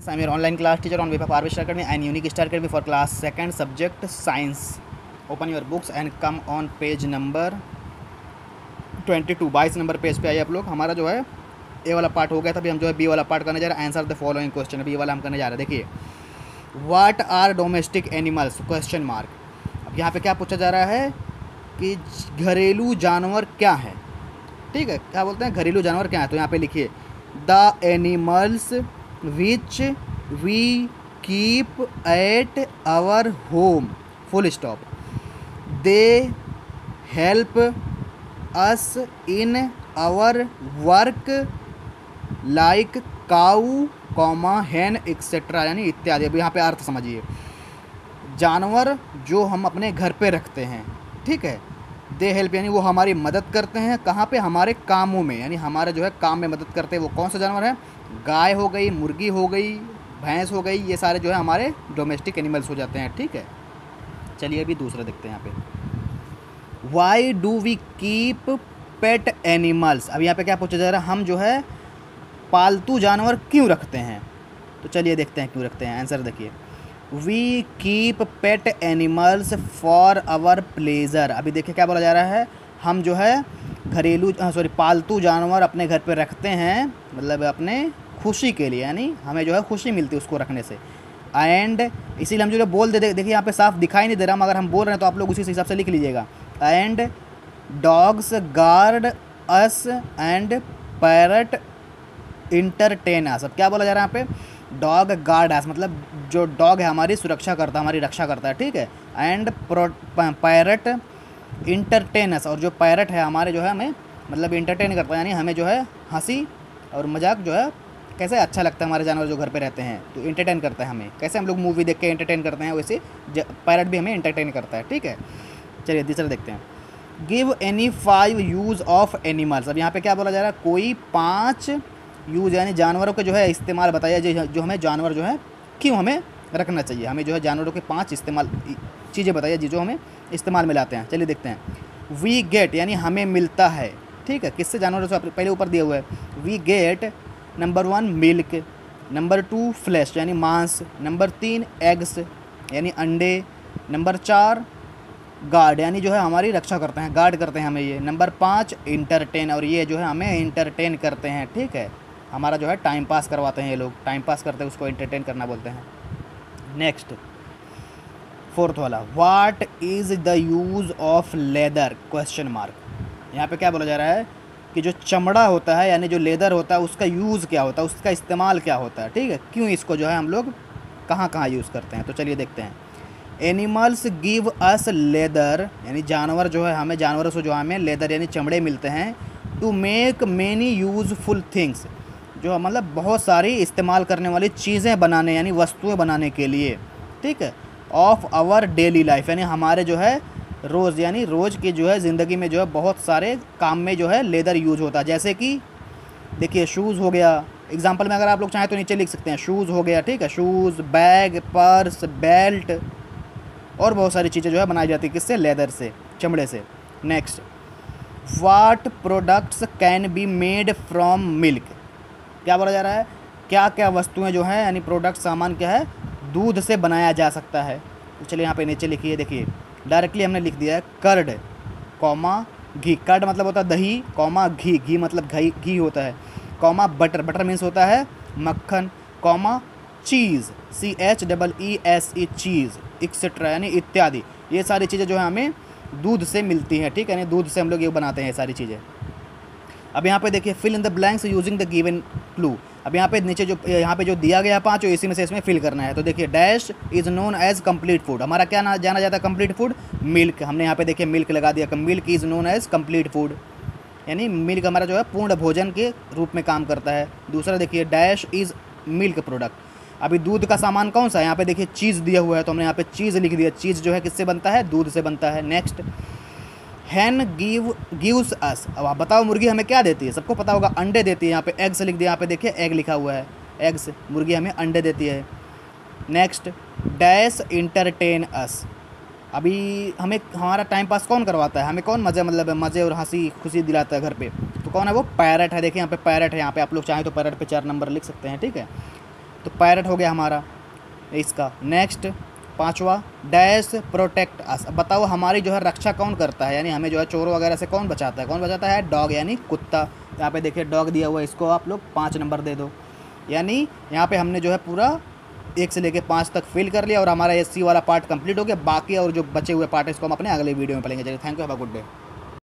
I'm your online class teacher on behalf of Harvest Academy and Unique Star Academy for class second subject, science. Open your books and come on page number 22 बाईस number page पे आइए आप लोग। हमारा जो है ए वाला part हो गया था अभी हम जो है बी वाला पार्ट करने जा रहे हैं। Answer the following question B वाला हम करने जा रहे हैं। देखिए what are domestic animals question mark अब यहाँ पे क्या पूछा जा रहा है कि घरेलू जानवर क्या है? ठीक है, क्या बोलते हैं? घरेलू जानवर क्या है? तो यहाँ पे लिखिए the animals which we keep at our home full stop they help us in our work like cow comma hen etcetera यानी इत्यादि। अब यहाँ पे अर्थ समझिए। जानवर जो हम अपने घर पे रखते हैं, ठीक है? दे हेल्प यानी वो हमारी मदद करते हैं। कहाँ पे? हमारे कामों में। यानी हमारे जो है काम में मदद करते हैं। वो कौन सा जानवर है? गाय हो गई, मुर्गी हो गई, भैंस हो गई, ये सारे जो है हमारे डोमेस्टिक एनिमल्स हो जाते हैं, ठीक है? चलिए अभी दूसरा देखते हैं यहाँ पे। Why do we keep pet animals अब यहाँ पे क्या पूछा जा रहा है? हम जो है पालतू जानवर क्यों रखते हैं? तो चलिए देखते हैं क्यों रखते हैं। आंसर देखिए। We keep pet animals for our pleasure अभी देखिए क्या बोला जा रहा है? हम जो है घरेलू सॉरी पालतू जानवर अपने घर पे रखते हैं मतलब अपने खुशी के लिए, यानी हमें जो है खुशी मिलती है उसको रखने से। एंड इसीलिए हम जो है बोल दे, देखिए यहाँ पे साफ़ दिखाई नहीं दे रहा, मगर हम बोल रहे हैं तो आप लोग उसी हिसाब से लिख लीजिएगा। And dogs guard us and parrot entertain us अब क्या बोला जा रहा है यहाँ पे? डॉग गार्ड अस मतलब जो डॉग है हमारी सुरक्षा करता है, हमारी रक्षा करता है, ठीक है? एंड पैरट इंटरटेनस और जो पैरट है, हमारे जो है, हमें मतलब इंटरटेन करता है, यानी हमें जो है हँसी और मज़ाक जो है, कैसे अच्छा लगता है हमारे जानवर जो घर पे रहते हैं तो इंटरटेन करता है हमें। कैसे हम लोग मूवी देख के इंटरटेन करते हैं, वैसे पैरट भी हमें इंटरटेन करता है, ठीक है? चलिए तीसरा देखते हैं। Give any five uses of animals अब यहाँ पे क्या बोला जा रहा है? कोई पाँच यूज़ यानी जानवरों के जो है इस्तेमाल जो जो हमें जानवर जो है, क्यों हमें रखना चाहिए? हमें जो है जानवरों के पाँच इस्तेमाल चीज़ें बताइए जी जो हमें इस्तेमाल में लाते हैं। चलिए देखते हैं। वी गेट यानी हमें मिलता है। ठीक है? किससे? जानवरों से पहले ऊपर दिया हुआ है। We get number one milk number two flesh यानी मांस नंबर तीन एग्स यानी अंडे नंबर चार गार्ड यानी जो है हमारी रक्षा करते हैं। गार्ड करते हैं हमें ये। नंबर पाँच इंटरटेन और ये जो है हमें इंटरटेन करते हैं। ठीक है? हमारा जो है टाइम पास करवाते हैं ये लोग। टाइम पास करते हैं, उसको इंटरटेन करना बोलते हैं। नेक्स्ट फोर्थ वाला। What is the use of leather question mark यहाँ पे क्या बोला जा रहा है? कि जो चमड़ा होता है, यानी जो लेदर होता है, उसका यूज़ क्या होता है? उसका इस्तेमाल क्या होता है? ठीक है? क्यों इसको जो है हम लोग कहाँ कहाँ यूज़ करते हैं? तो चलिए देखते हैं। एनिमल्स गिव अस लेदर यानी जानवर जो है, हमें जानवरों से जो हमें लेदर यानी चमड़े मिलते हैं to make many useful things जो मतलब बहुत सारी इस्तेमाल करने वाली चीज़ें बनाने, यानी वस्तुएँ बनाने के लिए। ठीक है? ऑफ़ आवर डेली लाइफ यानी हमारे जो है रोज़, यानी रोज़ की जो है ज़िंदगी में जो है बहुत सारे काम में जो है लेदर यूज़ होता है। जैसे कि, देखिए शूज़ हो गया। एग्जांपल में अगर आप लोग चाहें तो नीचे लिख सकते हैं। शूज़ हो गया, ठीक है? शूज़ बैग पर्स बेल्ट और बहुत सारी चीज़ें जो है बनाई जाती है। किससे? लेदर से, चमड़े से। Next what products can be made from milk क्या बोला जा रहा है? क्या क्या वस्तुएँ जो हैं, यानी प्रोडक्ट सामान क्या है? दूध से बनाया जा सकता है। तो चलिए यहाँ पे नीचे लिखिए, देखिए। डायरेक्टली हमने लिख दिया है कर्ड कॉमा घी। कर्ड मतलब होता है दही कॉमा घी। घी मतलब घी घी होता है। कॉमा बटर बटर मीन्स होता है मक्खन। Comma cheese C H double E S E cheese etcetera यानी इत्यादि। ये सारी चीज़ें जो है हमें दूध से मिलती हैं, ठीक है? यानी दूध से हम लोग ये बनाते हैं, ये सारी चीज़ें। अब यहाँ पे देखिए fill in the blanks using the given clue अब यहाँ पे नीचे जो, यहाँ पे जो दिया गया पाँच इसी में से इसमें फिल करना है। तो देखिए dash is known as complete food हमारा क्या ना, जाना जाता है कंप्लीट फ़ूड मिल्क हमने यहाँ पे देखिए मिल्क लगा दिया। Milk is known as complete food यानी मिल्क हमारा जो है, पूर्ण भोजन के रूप में काम करता है। दूसरा देखिए डैश इज़ मिल्क प्रोडक्ट अभी दूध का सामान कौन सा है? यहाँ पे देखिए चीज़ दिया हुआ है। तो हमने यहाँ पे चीज़ लिख दिया। चीज़ जो है, किससे बनता है? दूध से बनता है। Next hen give gives us अब आप बताओ मुर्गी हमें क्या देती है? सबको पता होगा, अंडे देती है। यहाँ पे एग्स लिख दिया, यहाँ पे देखिए एग लिखा हुआ है। एग्स मुर्गी हमें अंडे देती है। नेक्स्ट डैश इंटरटेन अस अभी हमें हमारा टाइम पास कौन करवाता है? हमें कौन मज़े मतलब मज़े और हँसी, खुशी दिलाता है घर पे? तो कौन है वो? पैरट है। देखिए यहाँ पे पैरट है। यहाँ पे आप लोग चाहें तो पैरट पे चार नंबर लिख सकते हैं, ठीक है? तो पैरट हो गया हमारा, इसका। नेक्स्ट पांचवा, डैश प्रोटेक्ट अस। बताओ, हमारी जो है रक्षा कौन करता है? यानी हमें जो है चोरों वगैरह से कौन बचाता है? कौन बचाता है? डॉग यानी कुत्ता। यहाँ पे देखिए, डॉग दिया हुआ है, इसको आप लोग पाँच नंबर दे दो। यानी यहाँ पे हमने जो है पूरा एक से लेके पाँच तक फिल कर लिया और हमारा एससी वाला पार्ट कंप्लीट हो गया। बाकी और जो बचे हुए पार्ट है, इसको हम अपने अगले वीडियो में पढ़ेंगे। चलिए thank you have a good day